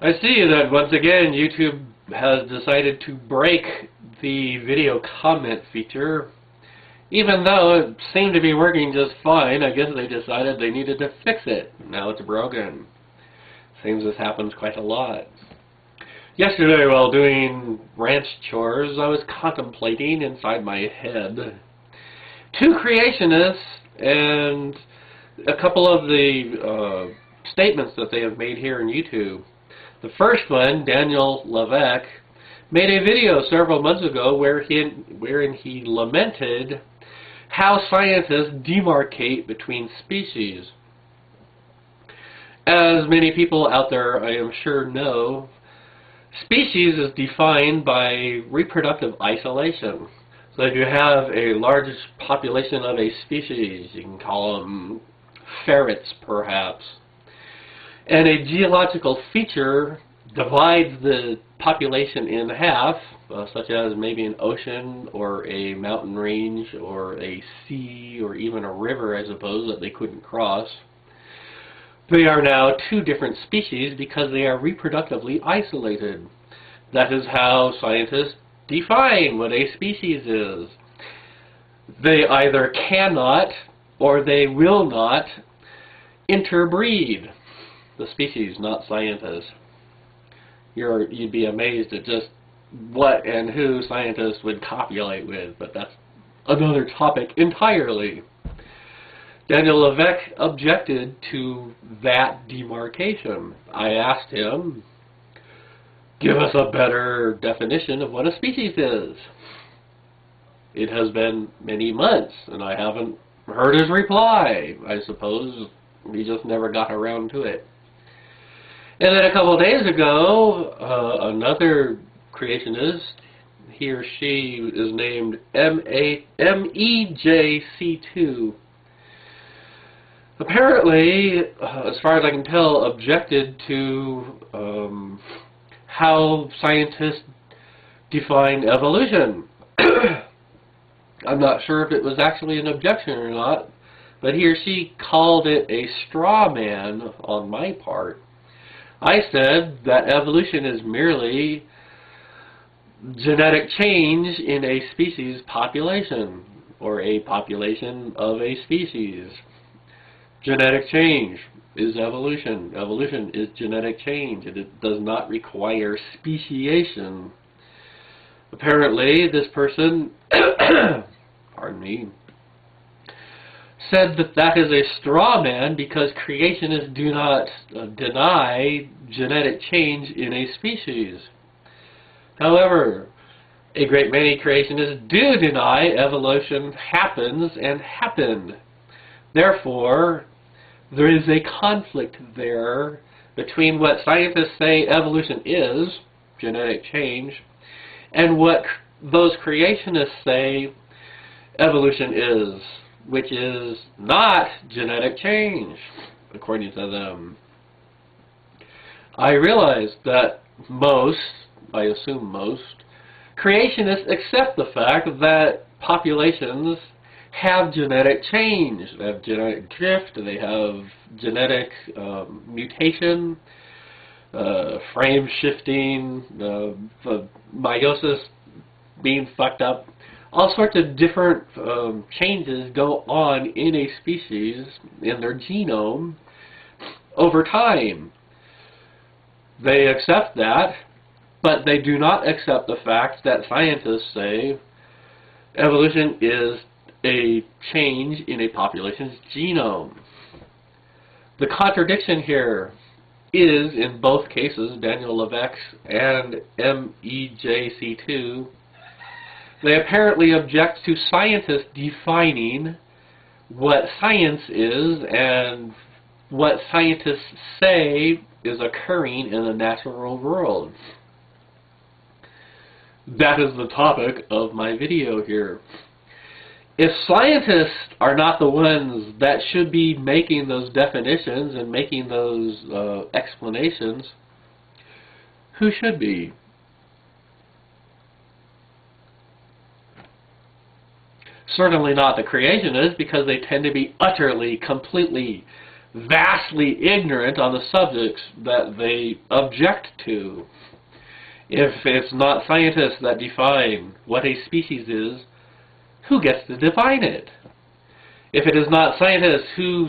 I see that once again YouTube has decided to break the video comment feature. Even though it seemed to be working just fine, I guess they decided they needed to fix it. Now it's broken. Seems this happens quite a lot. Yesterday while doing ranch chores, I was contemplating inside my head two creationists and a couple of the uh, statements that they have made here in YouTube. The first one, Daniel Levesque, made a video several months ago where he, wherein he lamented how scientists demarcate between species. As many people out there, I am sure, know, species is defined by reproductive isolation. So if you have a large population of a species, you can call them ferrets perhaps, and a geological feature divides the population in half, uh, such as maybe an ocean or a mountain range or a sea or even a river, I suppose, that they couldn't cross. They are now two different species because they are reproductively isolated. That is how scientists define what a species is. They either cannot or they will not interbreed. The species, not scientists. You're, you'd be amazed at just what and who scientists would copulate with, but that's another topic entirely. Daniel Levesque objected to that demarcation. I asked him, give us a better definition of what a species is. It has been many months, and I haven't heard his reply. I suppose he just never got around to it. And then a couple days ago, uh, another creationist, he or she is named MEJC2. Apparently, uh, as far as I can tell, objected to um, how scientists define evolution. I'm not sure if it was actually an objection or not, but he or she called it a straw man on my part. I said that evolution is merely genetic change in a species population, or a population of a species. Genetic change is evolution. Evolution is genetic change. It does not require speciation. Apparently, this person, pardon me, said that that is a straw man because creationists do not uh, deny genetic change in a species. However, a great many creationists do deny evolution happens and happened. Therefore, there is a conflict there between what scientists say evolution is, genetic change, and what those creationists say evolution is, which is not genetic change, according to them. I realize that most, I assume most, creationists accept the fact that populations have genetic change. They have genetic drift, they have genetic um, mutation, uh, frame shifting, uh, meiosis being fucked up. All sorts of different um, changes go on in a species, in their genome, over time. They accept that, but they do not accept the fact that scientists say evolution is a change in a population's genome. The contradiction here is, in both cases, Daniel Levesque and MEJC2, they apparently object to scientists defining what science is and what scientists say is occurring in the natural world. That is the topic of my video here if scientists are not the ones that should be making those definitions and making those uh, explanations, who should be? Certainly not the creationists because they tend to be utterly, completely vastly ignorant on the subjects that they object to. If it's not scientists that define what a species is, who gets to define it? If it is not scientists who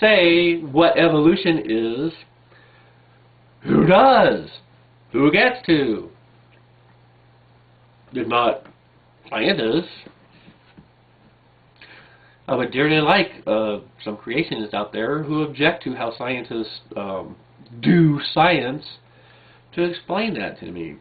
say what evolution is, who does? Who gets to? If not scientists. I would dearly like uh, some creationists out there who object to how scientists um, do science to explain that to me.